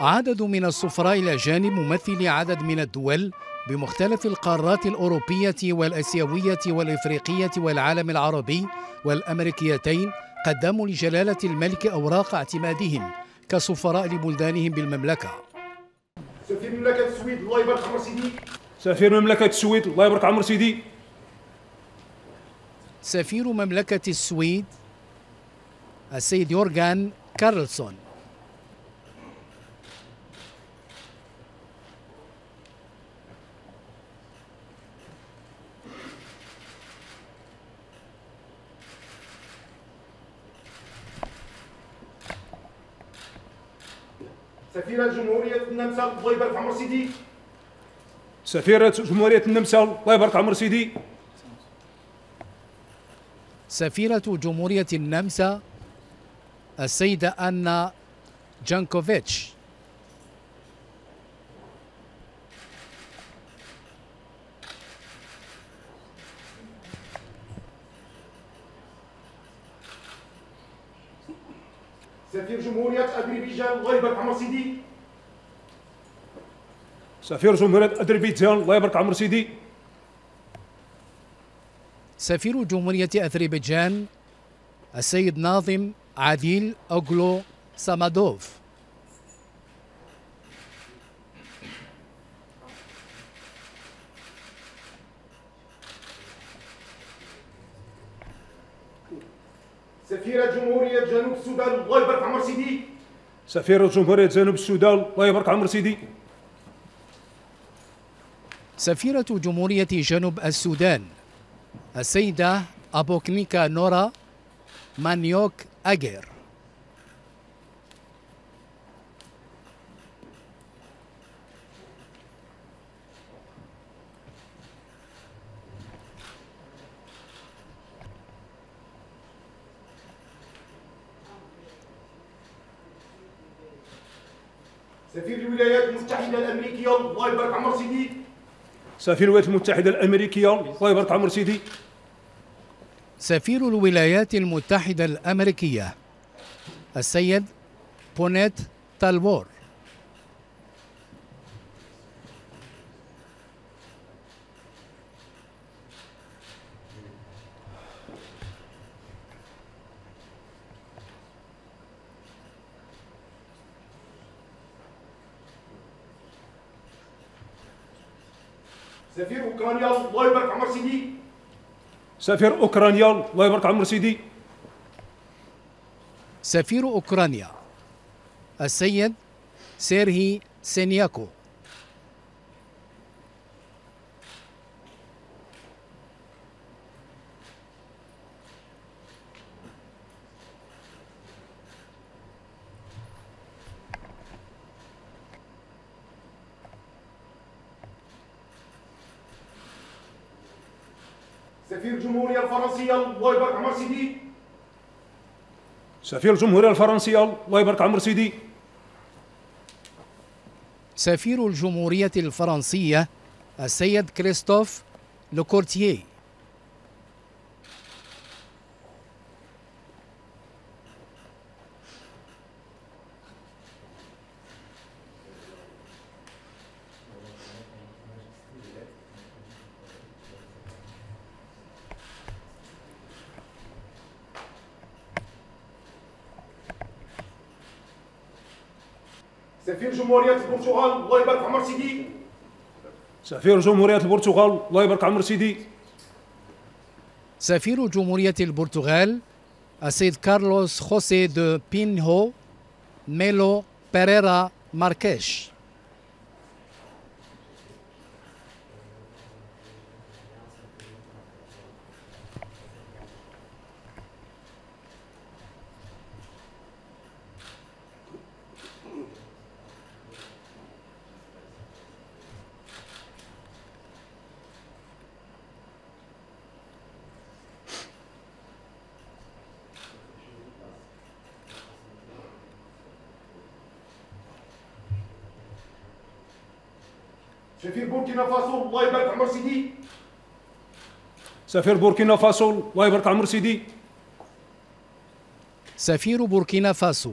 عدد من السفراء الأجانب ممثلي عدد من الدول بمختلف القارات الأوروبية والآسيوية والإفريقية والعالم العربي والأمريكيتين قدموا لجلالة الملك أوراق اعتمادهم كسفراء لبلدانهم بالمملكة. سفير مملكة السويد الله يبارك عمر سيدي. سفير مملكة السويد الله يبارك عمر سيدي. سفير مملكة السويد السيد يورغان كارلسون. سفيرة جمهورية النمسا الله يبارك عمر سيدي. سفيرة جمهورية النمسا الله يبارك عمر سيدي. سفيرة جمهورية النمسا السيدة أنا جانكوفيتش. سفير جمهورية أذربيجان الله يبارك عمر سيدي. سفير جمهورية أذربيجان الله يبارك عمر سيدي. سفير جمهورية أذربيجان السيد ناظم عاديل أوغلو سامادوف. سفيرة جمهورية جنوب السودان الله يبارك عمر سيدي. سفير جمهورية جنوب السودان الله يبارك عمر سيدي. سفيرة جمهورية جنوب السودان السيدة أبوكنيكا نورا مانيوك أجر سفير الولايات المتحدة الأمريكية الله يبارك عمر سيدي. سفير الولايات المتحدة الأمريكية الله يبارك عمر سيدي. سفير الولايات المتحدة الأمريكية السيد بونيت تالبور سفير أوكرانيا الله يبارك عمر سيدي. سفير أوكرانيا الله يبارك عمر سيدي. سفير أوكرانيا السيد سيرهي سينياكو. سفير الجمهورية الفرنسية الله يبارك عمر سيدي. سفير الجمهورية الفرنسية الله يبارك عمر سيدي. سفير الجمهورية الفرنسية السيد كريستوف لوكورتييه. سفير جمهورية البرتغال الله يبارك عمر سيدي. سفير جمهورية البرتغال الله يبارك عمر سيدي. سفير جمهورية البرتغال السيد كارلوس خوسي دو بينهو ميلو بيريرا ماركيش. سفير بوركينا فاسو الله يبارك عمر سيدي سفير بوركينا فاسو الله يبارك عمر سيدي سفير بوركينا فاسو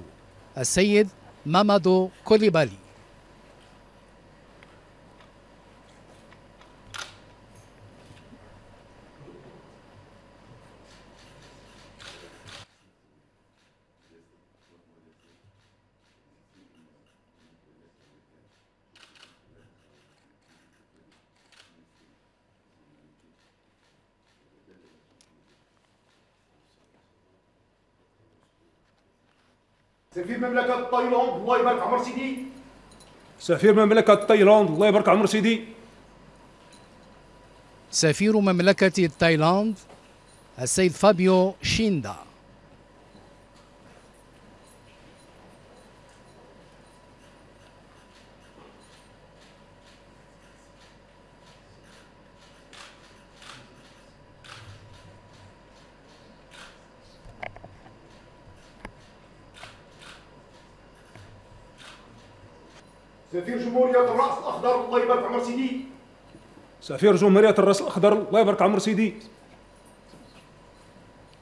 السيد مامادو كوليبالي. سفير مملكة تايلاند الله يبارك عمر سيدي. سفير مملكة تايلاند الله يبارك عمر سيدي. سفير مملكة تايلاند السيد فابيو شيندا. سفير جمهورية الرأس الأخضر الله يبارك عمر سيدي. سفير جمهورية الرأس الأخضر الله يبارك عمر سيدي.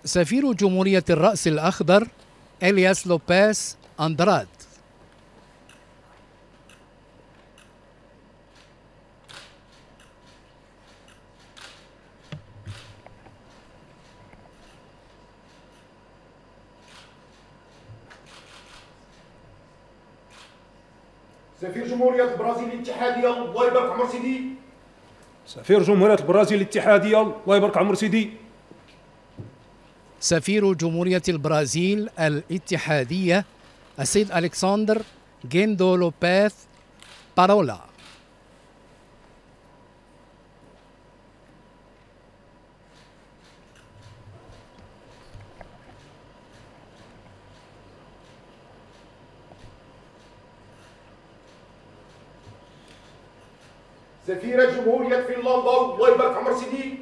سفير جمهورية الرأس الأخضر إلياس لوبيس أندراد. سفير جمهورية البرازيل الاتحادية الله يبارك عمر سيدي. سفير جمهورية البرازيل الاتحادية الله يبارك عمر سيدي. سفير جمهورية البرازيل الاتحادية السيد ألكسندر جيندو لوبيث بارولا. سفيرة جمهورية فنلندا الله يبارك عمر سيدي.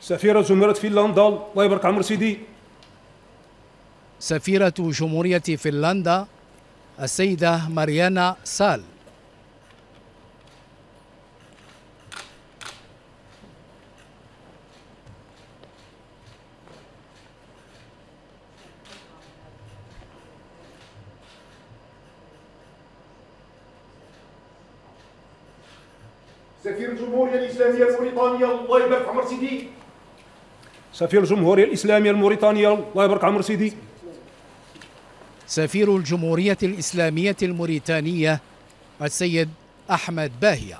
سفيرة جمهورية فنلندا الله يبارك عمر سيدي. سفيرة جمهورية فنلندا السيدة ماريانا سال. سفير الجمهورية الإسلامية الموريتانية الله يبارك عمر سيدي. سفير الجمهورية الإسلامية الموريتانية الله يبارك عمر سيدي. سفير الجمهورية الإسلامية الموريتانية السيد أحمد باهية.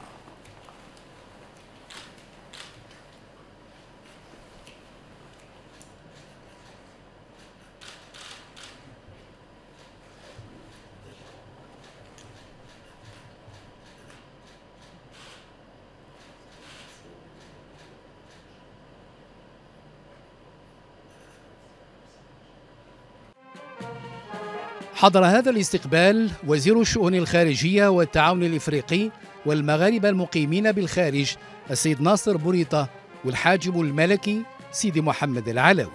حضر هذا الاستقبال وزير الشؤون الخارجية والتعاون الإفريقي والمغاربة المقيمين بالخارج السيد ناصر بوريطة والحاجب الملكي سيدي محمد العلوي.